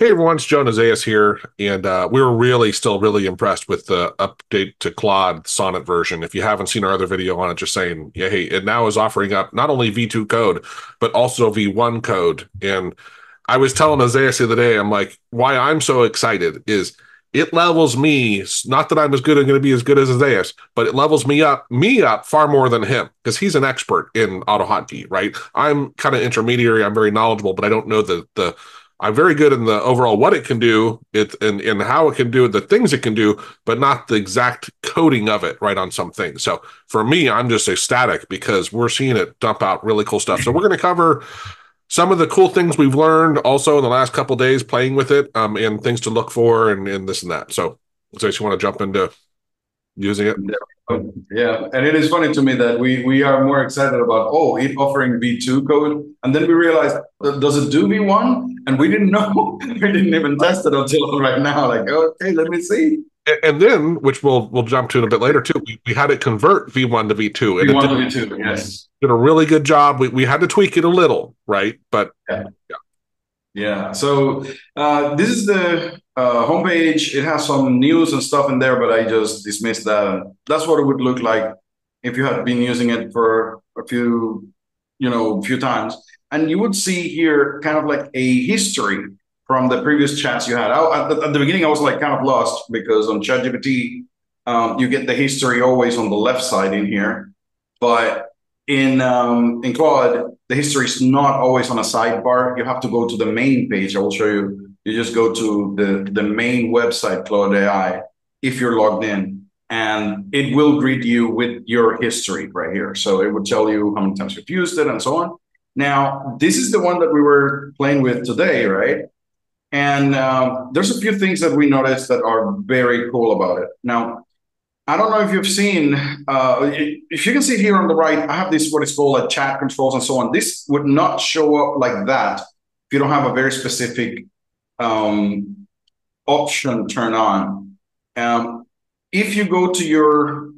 Hey everyone, it's Joe Nazeas here, and uh, we were really still really impressed with the update to Claude Sonnet version. If you haven't seen our other video on it, just saying, yeah, hey, it now is offering up not only V2 code, but also V1 code. And I was telling Isaias the other day, I'm like, why I'm so excited is it levels me, not that I'm as good and going to be as good as Isaias, but it levels me up, me up far more than him because he's an expert in AutoHotkey, right? I'm kind of intermediary, I'm very knowledgeable, but I don't know the the I'm very good in the overall what it can do, it and, and how it can do the things it can do, but not the exact coding of it, right? On some things. So for me, I'm just ecstatic because we're seeing it dump out really cool stuff. So we're going to cover some of the cool things we've learned also in the last couple days playing with it, um, and things to look for and, and this and that. So, so you want to jump into using it? Yeah, and it is funny to me that we we are more excited about oh it offering V2 code, and then we realize does it do V1? And we didn't know. we didn't even test it until right now. Like okay, let me see. And then, which we'll we'll jump to in a bit later too, we, we had it convert V1 to V2. V1 to V2, yes. Did a really good job. We, we had to tweak it a little, right? But yeah. yeah. Yeah. So uh, this is the uh, homepage. It has some news and stuff in there, but I just dismissed that. That's what it would look like if you had been using it for a few, you know, a few times. And you would see here kind of like a history from the previous chats you had. I, at, the, at, the, beginning, I was like kind of lost because on ChatGPT, um, you get the history always on the left side in here, but in um, in Claude, the history is not always on a sidebar. You have to go to the main page. I will show you. You just go to the, the main website, Claude AI, if you're logged in, and it will greet you with your history right here. So it would tell you how many times you've used it and so on. Now, this is the one that we were playing with today, right? And uh, there's a few things that we noticed that are very cool about it. Now, I don't know if you've seen, uh, if you can see here on the right, I have this what is called a chat controls and so on. This would not show up like that if you don't have a very specific um, option turned on. Um, if you go to your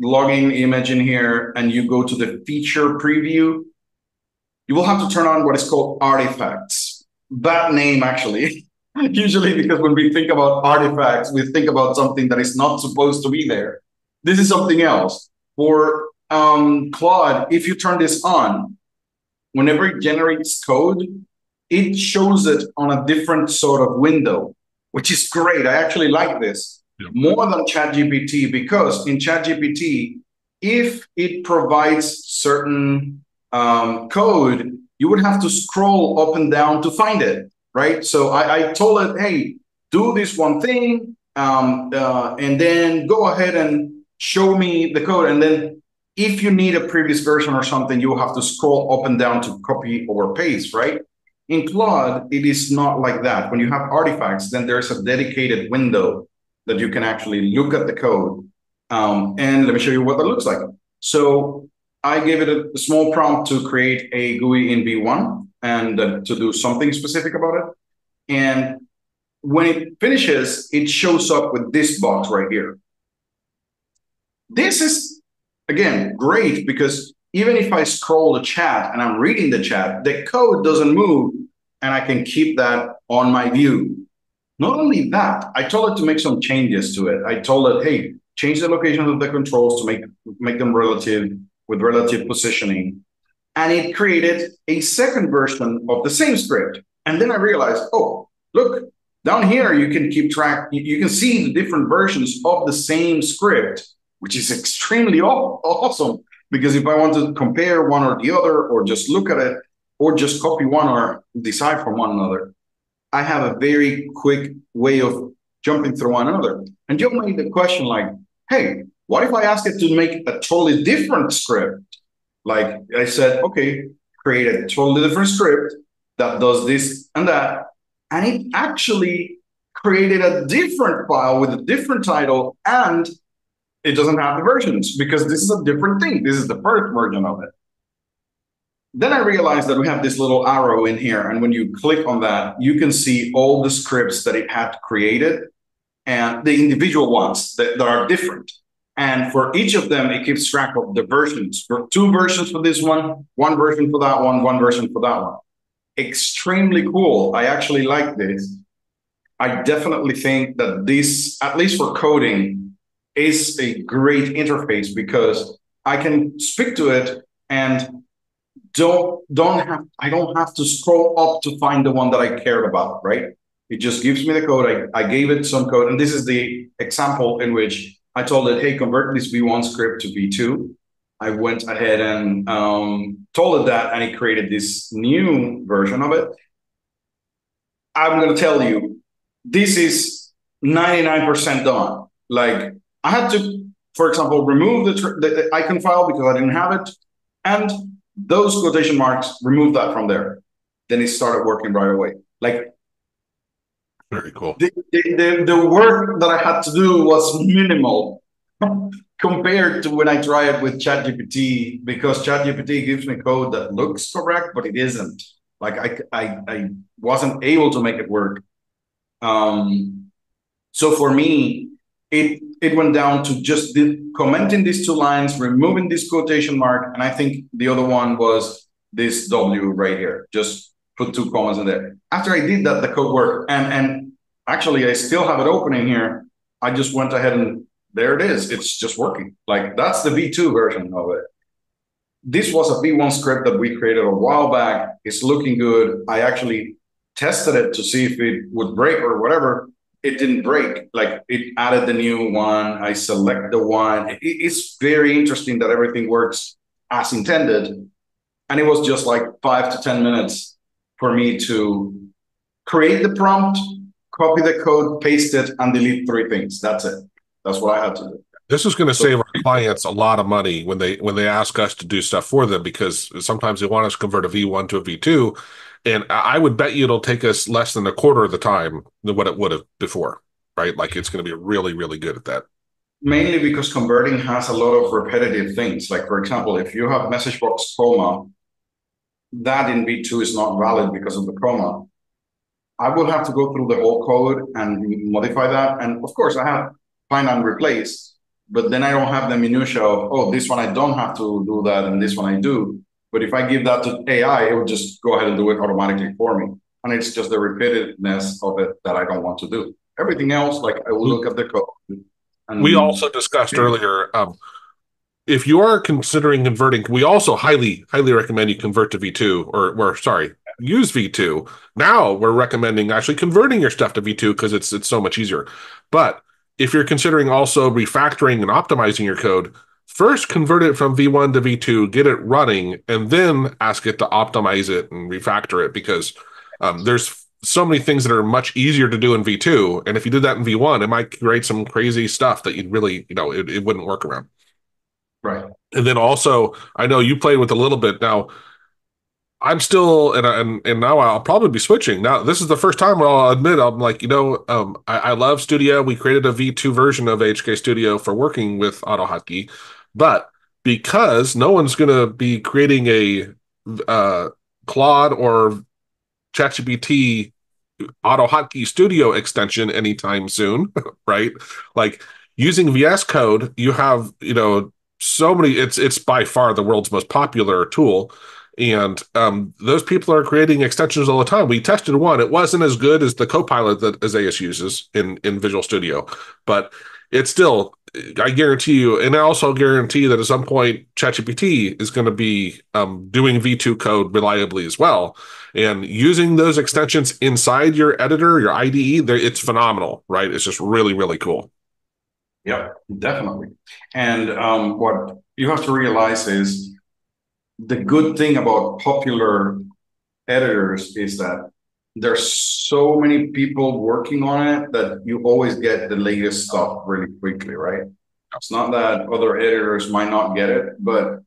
login image in here and you go to the feature preview, you will have to turn on what is called artifacts. That name actually Usually, because when we think about artifacts, we think about something that is not supposed to be there. This is something else. For um, Claude, if you turn this on, whenever it generates code, it shows it on a different sort of window, which is great. I actually like this more than ChatGPT because in ChatGPT, if it provides certain um, code, you would have to scroll up and down to find it right? So I, I told it, hey, do this one thing, um, uh, and then go ahead and show me the code. And then if you need a previous version or something, you have to scroll up and down to copy or paste, right? In Claude, it is not like that. When you have artifacts, then there's a dedicated window that you can actually look at the code. Um, and let me show you what that looks like. So I gave it a, a small prompt to create a GUI in V1 and uh, to do something specific about it. And when it finishes, it shows up with this box right here. This is, again, great because even if I scroll the chat and I'm reading the chat, the code doesn't move and I can keep that on my view. Not only that, I told it to make some changes to it. I told it, hey, change the location of the controls to make, make them relative with relative positioning and it created a second version of the same script. And then I realized, oh, look, down here you can keep track, you, can see the different versions of the same script, which is extremely awesome. Because if I want to compare one or the other, or just look at it, or just copy one or decide from one another, I have a very quick way of jumping through one another. And you made the question like, hey, what if I ask it to make a totally different script? Like I said, okay, create a totally different script that does this and that. And it actually created a different file with a different title and it doesn't have the versions because this is a different thing. This is the first version of it. Then I realized that we have this little arrow in here. And when you click on that, you can see all the scripts that it had created and the individual ones that, that are different. And for each of them, it keeps track of the versions. For two versions for this one, one version for that one, one version for that one. Extremely cool. I actually like this. I definitely think that this, at least for coding, is a great interface because I can speak to it and don't don't have I don't have to scroll up to find the one that I cared about, right? It just gives me the code. I, I gave it some code, and this is the example in which I told it, hey, convert this V1 script to V2. I went ahead and um, told it that, and it created this new version of it. I'm going to tell you, this is 99% done. Like I had to, for example, remove the, the, the icon file because I didn't have it, and those quotation marks, remove that from there. Then it started working right away. Like very cool. The, the, the, work that I had to do was minimal compared to when I try it with ChatGPT because ChatGPT gives me code that looks correct, but it isn't. Like I, I, I wasn't able to make it work. Um, so for me, it it went down to just the, commenting these two lines, removing this quotation mark, and I think the other one was this W right here. Just put two commas in there. After I did that, the code worked. And and actually I still have it open in here. I just went ahead and there it is. It's just working. Like that's the V2 version of it. This was a V1 script that we created a while back. It's looking good. I actually tested it to see if it would break or whatever. It didn't break. Like it added the new one. I select the one. It's very interesting that everything works as intended. And it was just like five to 10 minutes for me to create the prompt, copy the code, paste it, and delete three things. That's it. That's what I had to do. This is going to so, save our clients a lot of money when they when they ask us to do stuff for them because sometimes they want us to convert a V1 to a V2, and I would bet you it'll take us less than a quarter of the time than what it would have before, right? Like it's going to be really really good at that. Mainly because converting has a lot of repetitive things. Like for example, if you have message box comma that in V2 is not valid because of the comma. I will have to go through the whole code and modify that. And of course, I have find and replace, but then I don't have the minutia of, oh, this one I don't have to do that, and this one I do. But if I give that to AI, it will just go ahead and do it automatically for me. And it's just the repetitiveness of it that I don't want to do. Everything else, like I will look at the code. And we also discussed earlier um, if you are considering converting, we also highly, highly recommend you convert to V2 or, or sorry, use V2. Now we're recommending actually converting your stuff to V2 because it's it's so much easier. But if you're considering also refactoring and optimizing your code, first convert it from V1 to V2, get it running, and then ask it to optimize it and refactor it because um, there's so many things that are much easier to do in V2. And if you did that in V1, it might create some crazy stuff that you'd really, you know, it, it wouldn't work around. Right. And then also, I know you played with a little bit now. I'm still, and and and now I'll probably be switching. Now this is the first time where I'll admit I'm like, you know, um, I, I love Studio. We created a V2 version of AHK Studio for working with AutoHotkey, but because no one's going to be creating a uh, Claude or ChatGPT AutoHotkey Studio extension anytime soon, right? Like using VS Code, you have you know so many it's it's by far the world's most popular tool. And um, those people are creating extensions all the time. We tested one. It wasn't as good as the copilot that Isaias uses in in visual studio but it's still i guarantee you and i also guarantee that at some point chatgpt is going to be um, doing v2 code reliably as well. And using those extensions inside your editor your ide it's phenomenal right? It's just really really cool. Yeah, definitely. And um, what you have to realize is the good thing about popular editors is that there's so many people working on it that you always get the latest stuff really quickly, right? It's not that other editors might not get it, but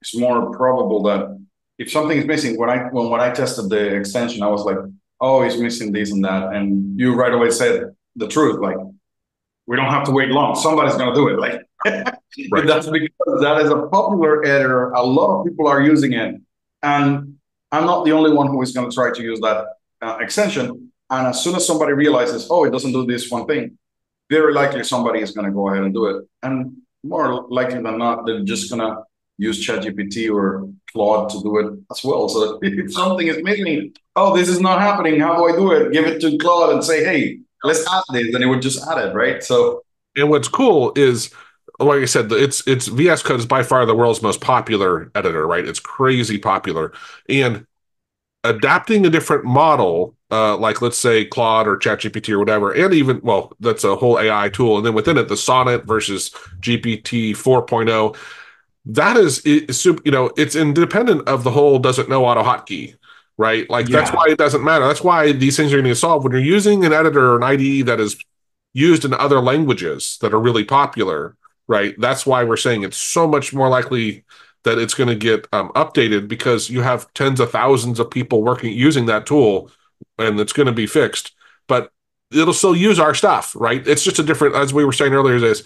it's more probable that if something is missing, when I when when I tested the extension, I was like, oh, it's missing this and that, and you right away said the truth, like we don't have to wait long. Somebody's going to do it. Like right. that's because that is a popular editor. A lot of people are using it, and I'm not the only one who is going to try to use that uh, extension. And as soon as somebody realizes, oh, it doesn't do this one thing, very likely somebody is going to go ahead and do it. And more likely than not, they're just going to use ChatGPT or Claude to do it as well. So if something is missing, oh, this is not happening. How do I do it? Give it to Claude and say, hey, let's add this, and it would just add it, right? So, and what's cool is, like I said, it's it's VS Code is by far the world's most popular editor, right? It's crazy popular, and adapting a different model, uh, like let's say Claude or ChatGPT or whatever, and even well, that's a whole AI tool, and then within it, the Sonnet versus GPT 4.0. That is, is you know, it's independent of the whole doesn't know AutoHotkey, right? Like yeah. that's why it doesn't matter. That's why these things are going to solve when you're using an editor or an IDE that is used in other languages that are really popular, right? That's why we're saying it's so much more likely that it's going to get um, updated because you have tens of thousands of people working using that tool and it's going to be fixed but it'll still use our stuff right it's just a different as we were saying earlier is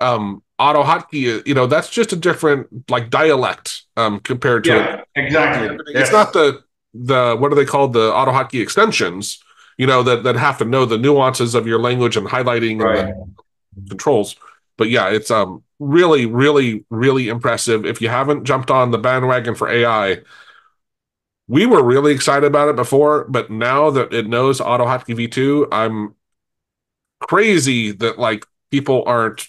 um AutoHotkey you know that's just a different like dialect um compared to yeah, it. exactly it's yes. not the the what are they called the AutoHotkey extensions you know that that have to know the nuances of your language and highlighting right. and controls but yeah it's um really, really, really impressive. If you haven't jumped on the bandwagon for AI, we were really excited about it before, but now that it knows AutoHotkey V2, I'm crazy that like people aren't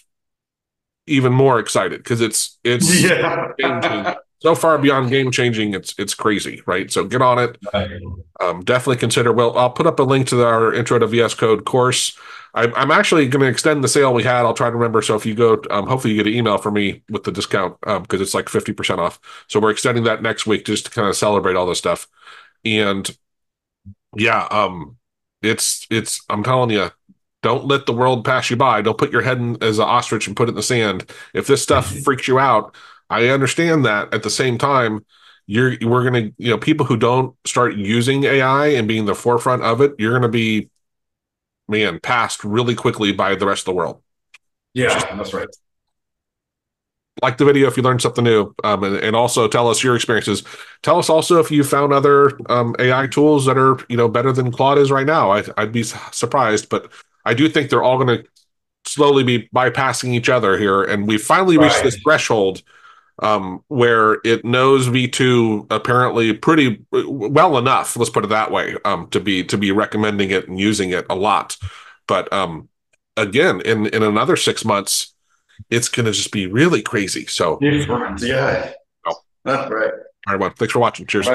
even more excited because it's it's yeah. so far beyond game changing. It's it's crazy, right? So get on it. Um, definitely consider. Well, I'll put up a link to our intro to VS Code course. I'm, I'm actually going to extend the sale we had. I'll try to remember. So if you go, um, hopefully you get an email from me with the discount because um, it's like 50% off. So we're extending that next week just to kind of celebrate all this stuff. And yeah, um, it's, it's, I'm telling you, don't let the world pass you by. Don't put your head in as an ostrich and put it in the sand. If this stuff freaks you out, I understand that. At the same time, you're we're gonna you know people who don't start using AI and being the forefront of it, you're gonna be man, passed really quickly by the rest of the world. Yeah, that's right. Like the video if you learned something new, um, and, and, also tell us your experiences. Tell us also if you found other um, AI tools that are you know better than Claude is right now. I, would be surprised, but I do think they're all going to slowly be bypassing each other here, and we finally right. reached this threshold um, where it knows V2 apparently pretty well enough. Let's put it that way um, to be to be recommending it and using it a lot. But um, again, in in another six months, it's going to just be really crazy. So yeah, oh. that's right. All right, well, thanks for watching. Cheers.